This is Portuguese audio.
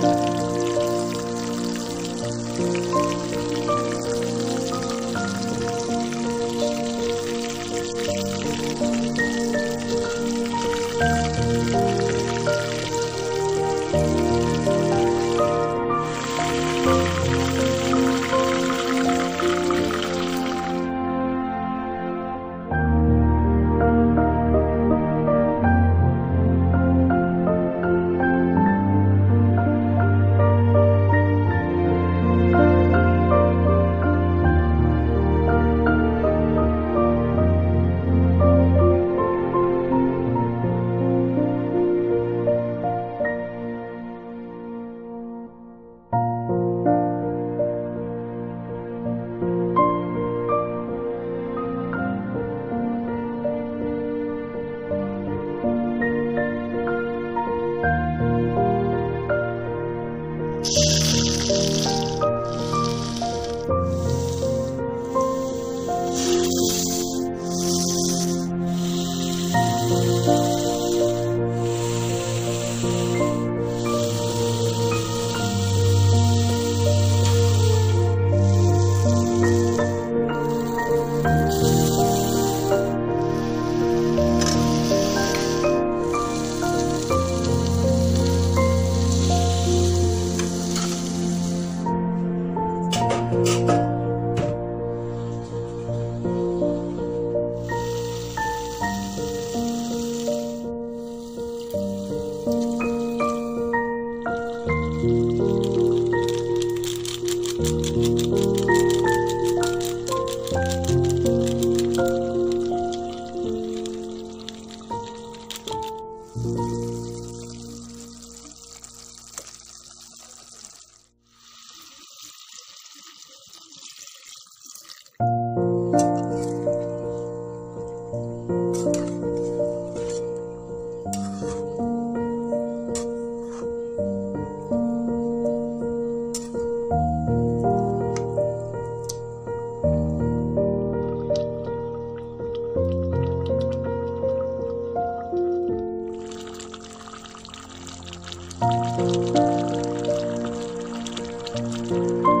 Música Música